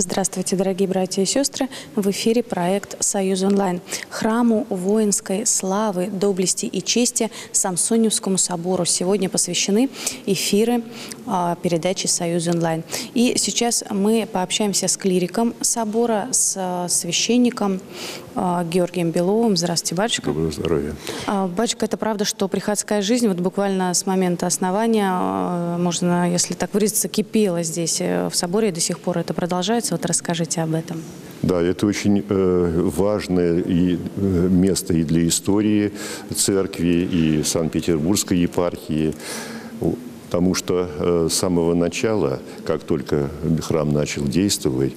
Здравствуйте, дорогие братья и сестры! В эфире проект «Союз онлайн». Храму воинской славы, доблести и чести Самсоневскому собору сегодня посвящены эфиры э, передачи «Союз онлайн». И сейчас мы пообщаемся с клириком собора, с э, священником э, Георгием Беловым. Здравствуйте, батюшка. Доброго здоровья. А, Батюшка, это правда, что приходская жизнь вот буквально с момента основания, можно, если так выразиться, кипела здесь э, в соборе и до сих пор это продолжается? Вот расскажите об этом. Да, это очень э, важное э, место и для истории церкви, и Санкт-Петербургской епархии, потому что э, с самого начала, как только храм начал действовать,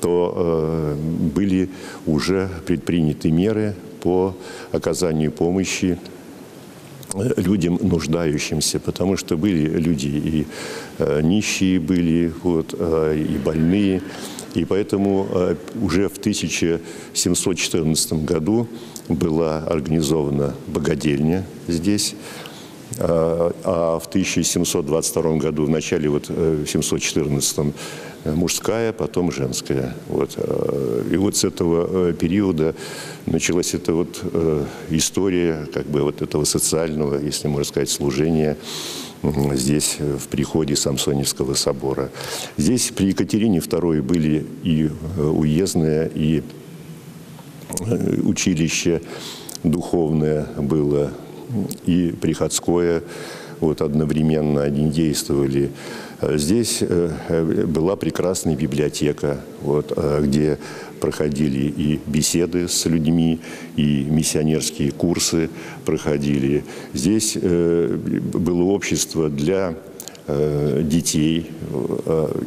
то были уже предприняты меры по оказанию помощи людям нуждающимся, потому что были люди и нищие были, вот, и больные. И поэтому э, уже в 1714 году была организована богадельня здесь, а а в 1722 году, в начале вот э, в 714 мужская, потом женская. Вот. э, И вот с этого э, периода началась эта вот э, история как бы вот этого социального, если можно сказать, служения здесь, э, в приходе Самсоневского собора. Здесь при Екатерине II были и э, уездное, и э, училище духовное было и приходское, вот одновременно они действовали. Э, Здесь э, э, была прекрасная библиотека, вот, где проходили и беседы с людьми, и миссионерские курсы проходили. Здесь было общество для детей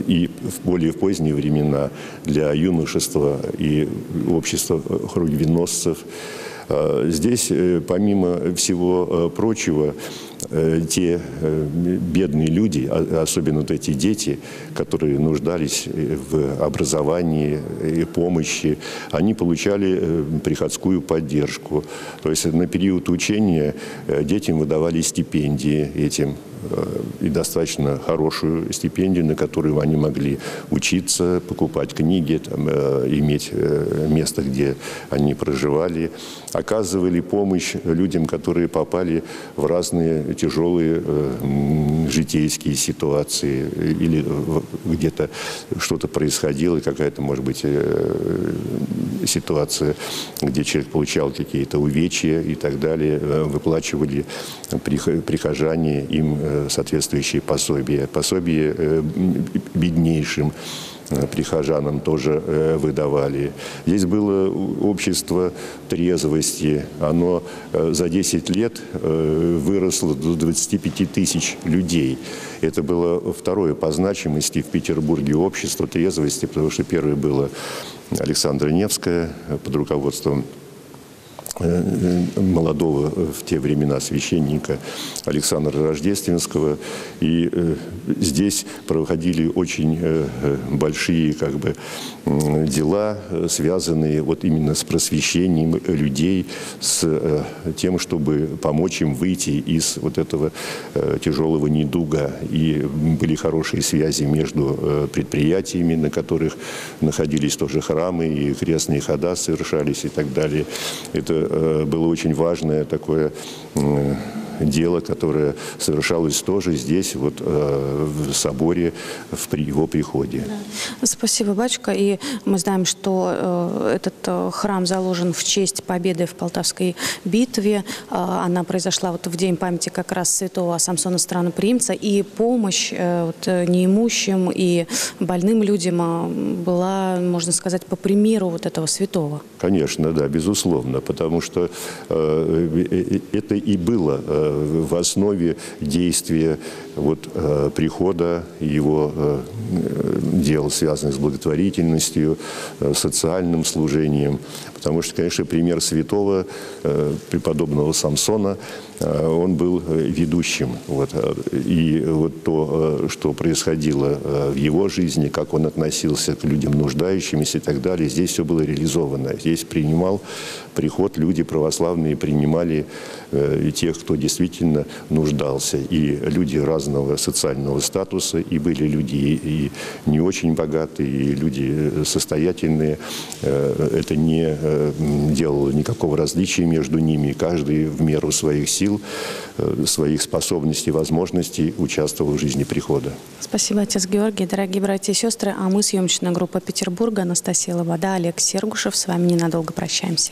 и в более поздние времена для юношества и общества хрогвеносцев. Э, Здесь, э, помимо всего э, прочего, э, те э, бедные люди, а- особенно вот эти дети, которые нуждались э, в образовании и помощи, они получали э, приходскую поддержку. То есть на период учения э, детям выдавали стипендии этим э, и достаточно хорошую стипендию, на которую они могли учиться, покупать книги, там, э, иметь э, место, где они проживали, оказывали помощь людям, которые попали в разные тяжелые э, житейские ситуации э, или где-то что-то происходило, какая-то, может быть, э, ситуация, где человек получал какие-то увечья и так далее, э, выплачивали прих- прихожане им э, соответствующие пособия. Пособия э, беднейшим прихожанам тоже э, выдавали. Здесь было общество трезвости. Оно э, за 10 лет э, выросло до 25 тысяч людей. Это было второе по значимости в Петербурге общество трезвости, потому что первое было Александра Невская э, под руководством э, молодого э, в те времена священника Александра Рождественского. И э, здесь проходили очень э, э, большие как бы, дела, э, связанные вот именно с просвещением людей, с э, тем, чтобы помочь им выйти из вот этого э, тяжелого недуга. И были хорошие связи между э, предприятиями, на которых находились тоже храмы, и крестные хода совершались и так далее. Это э, было очень важное такое э, дело, которое совершалось тоже здесь, вот э, в соборе, в при его приходе. Спасибо, батюшка. И мы знаем, что э, этот э, храм заложен в честь победы в Полтавской битве. Э, она произошла вот в день памяти как раз святого Самсона Страноприимца. И помощь э, вот, неимущим и больным людям э, была, можно сказать, по примеру вот этого святого. Конечно, да, безусловно, потому что э, это и было в основе действия вот, э, прихода его э, дел, связанных с благотворительностью, э, социальным служением. Потому что, конечно, пример святого преподобного Самсона, он был э, ведущим. Вот, э, и вот то, э, что происходило э, в его жизни, как он относился к людям нуждающимся и так далее, здесь все было реализовано. Здесь принимал приход, люди православные принимали э, тех, кто действительно нуждался. И люди разного социального статуса, и были люди и не очень богатые, и люди э, состоятельные. Э, Это не э, делало никакого различия между ними. Каждый в меру своих сил, э, своих способностей, возможностей участвовал в жизни прихода. Спасибо, отец Георгий. Дорогие братья и сестры, а мы, съемочная группа Петербурга, Анастасия Лобода, Олег Сергушев, с вами ненадолго прощаемся.